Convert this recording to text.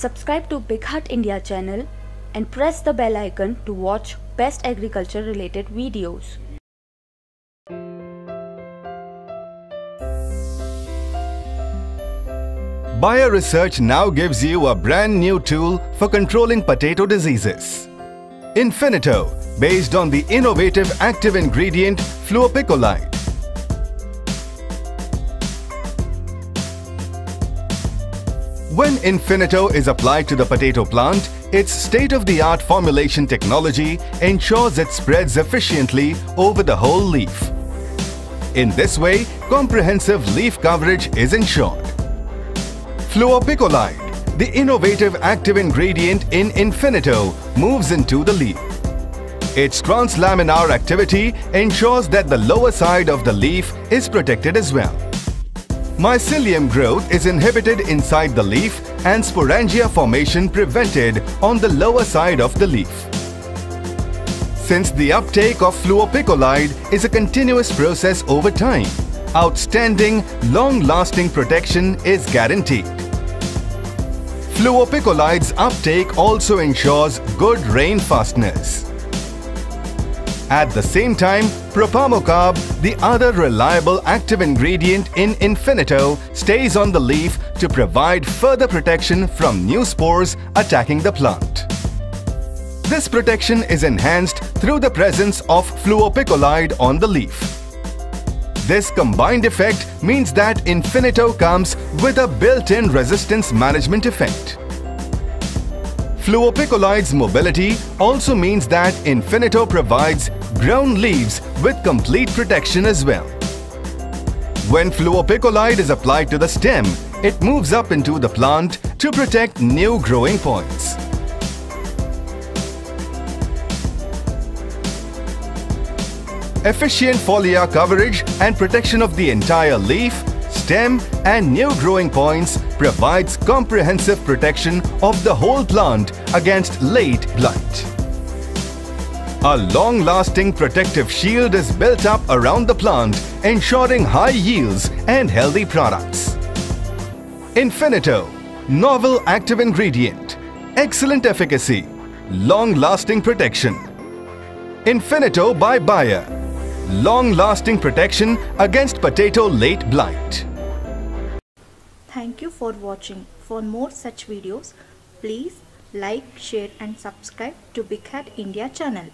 Subscribe to BigHaat India channel and press the bell icon to watch best agriculture related videos. Bayer Research now gives you a brand new tool for controlling potato diseases. Infinito, based on the innovative active ingredient fluopicolide. When Infinito is applied to the potato plant, its state-of-the-art formulation technology ensures it spreads efficiently over the whole leaf. In this way, comprehensive leaf coverage is ensured. Fluopicolide, the innovative active ingredient in Infinito, moves into the leaf. Its translaminar activity ensures that the lower side of the leaf is protected as well. Mycelium growth is inhibited inside the leaf and sporangia formation prevented on the lower side of the leaf. Since the uptake of fluopicolide is a continuous process over time, outstanding, long-lasting protection is guaranteed. Fluopicolide's uptake also ensures good rain fastness. At the same time, Propamocarb, the other reliable active ingredient in Infinito, stays on the leaf to provide further protection from new spores attacking the plant. This protection is enhanced through the presence of fluopicolide on the leaf. This combined effect means that Infinito comes with a built-in resistance management effect. Fluopicolide's mobility also means that Infinito provides ground leaves with complete protection as well. When fluopicolide is applied to the stem, it moves up into the plant to protect new growing points. Efficient foliar coverage and protection of the entire leaf, stem and new growing points provides comprehensive protection of the whole plant against late blight. A long-lasting protective shield is built up around the plant, ensuring high yields and healthy products. Infinito, novel active ingredient, excellent efficacy, long-lasting protection. Infinito by Bayer, long-lasting protection against potato late blight. Thank you for watching. For more such videos, please like, share and subscribe to BigHaat India channel.